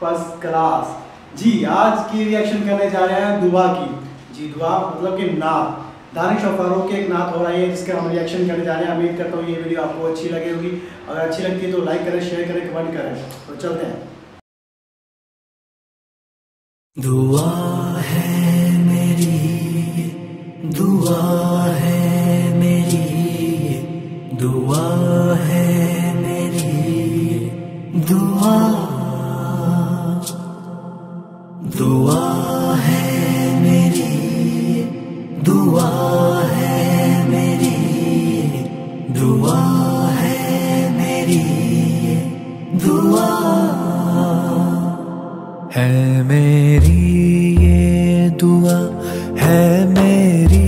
First class جی آج کی reaction کرنے جا رہے ہیں دعا کی. جی دعا مطلب کہ نعت. دانش اور فاروق کی ایک نعت ہو رہی ہے جس کا ہم ریئیکشن کرنے جا رہے ہیں. امید کرتا ہوں یہ ویڈیو آپ کو اچھی لگے ہوگی. اگر اچھی لگتی ہے تو لائک کریں شیئر کریں کمنٹ کریں. تو چلتے ہیں. دعا ہے میری، دعا ہے میری، دعا ہے میری دعا ہے میری یہ دعا ہے میری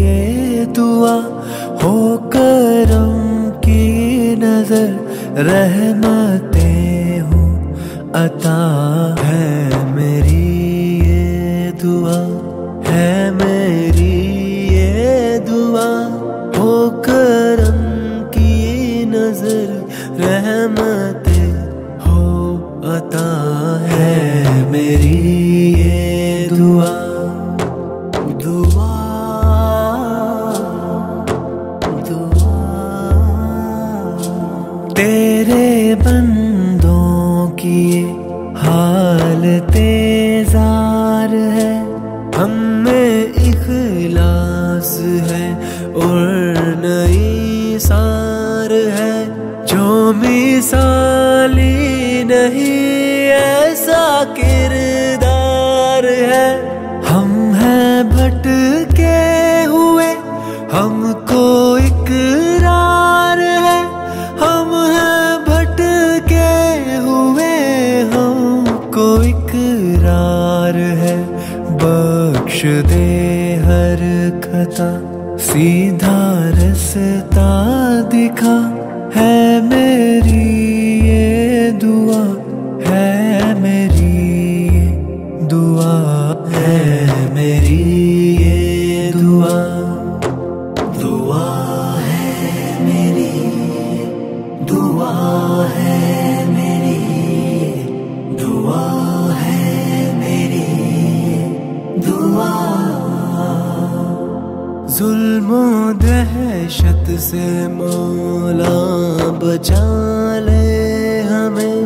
یہ دعا ہو کرم کی نظر رحمتیں ہوں عطا ہے میری یہ دعا ہے میری یہ دعا ہو کرم پیار ہے۔ ہم میں اخلاص ہے اور نئی سار ہے۔ جو مثال Si سے مولا بچا لے ہمیں۔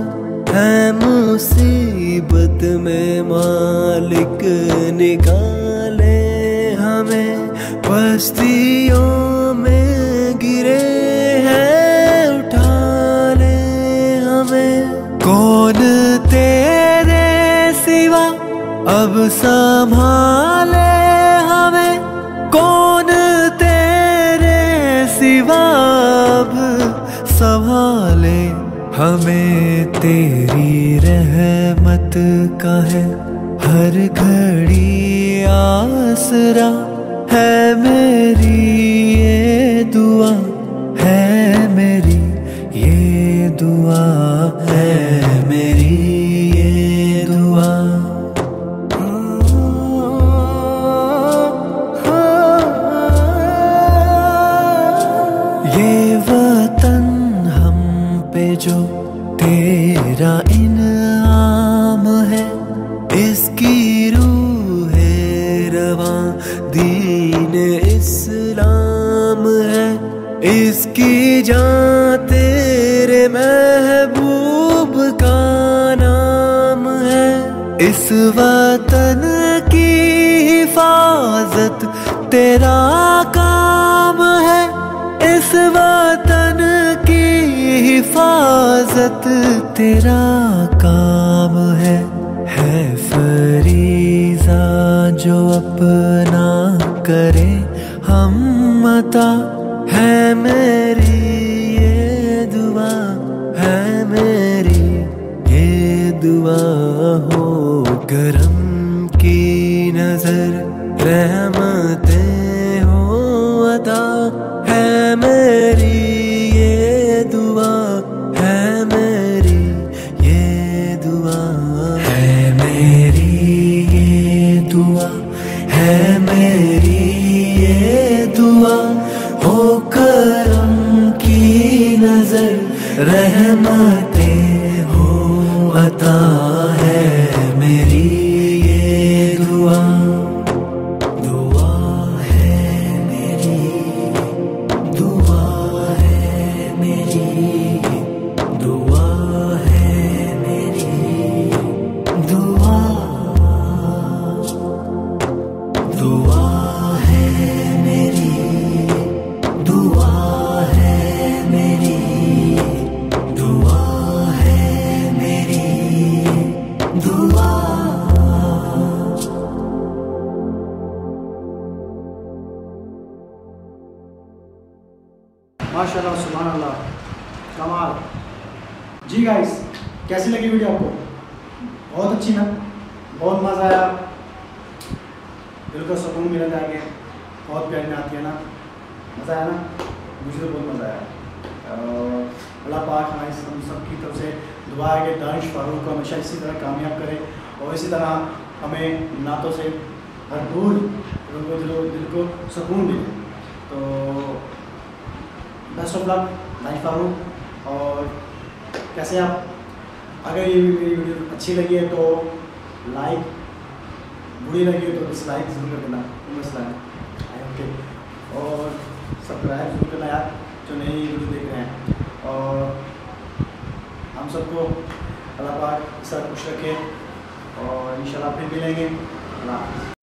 ہے مصیبت میں مالک نکالے ہمیں۔ بستیوں میں گرے ہیں، اٹھا لے ہمیں۔ کون تیرے سوا اب سنبھالے ہمیں؟ کون سوا اب سنبھالے ہمیں تیری رحمت کا ہے۔ ہر گھڑی آسرا ہے میری تیرا انعام ہے، اس کی روح ہے رواں دین اسلام ہے۔ اس کی جان تیرے محبوب کا نام ہے۔ اس وطن کی حفاظت تیرا کام حفاظت تیرا کام ہے ہے فریضہ جو اپنا کرے، ہم متا ہے میری یہ دعا، ہے میری یہ دعا ہو کرم جی گائس کیسی لگی ویڈیو آپ کو؟ بہت اچھی نا؟ بہت مزہ آیا۔ دل کو سکون ملا جا کے بہت پیاری میں آتی ہے نا۔ مزہ آیا نا؟ مجھے تو بہت مزہ آیا۔ اللہ پاک ہماری ہم سب کی طرف سے دعا ہے کہ دانش فاروق کو ہمیشہ اسی طرح کامیاب کرے۔ اور اسی طرح ہمیں نعتوں سے ہر دور دل کو دل دل کو سکون ملے۔ تو بیسٹ آف لک دانش فاروق۔ اور کیسے آپ اگر یہ ویڈیو اچھی لگی ہے تو لائک، بری لگی ہے تو ڈس لائک ضرور کر دینا مسئلہ ہے اوکے۔ اور سبسکرائب ضرور کرنا یار، جو نئی ویڈیو دیکھ رہے ہیں۔ اور ہم سب کو اللہ پاک اس طرح خوش رکھے۔ اور انشاءاللہ پھر ملیں گے۔ اللہ حافظ۔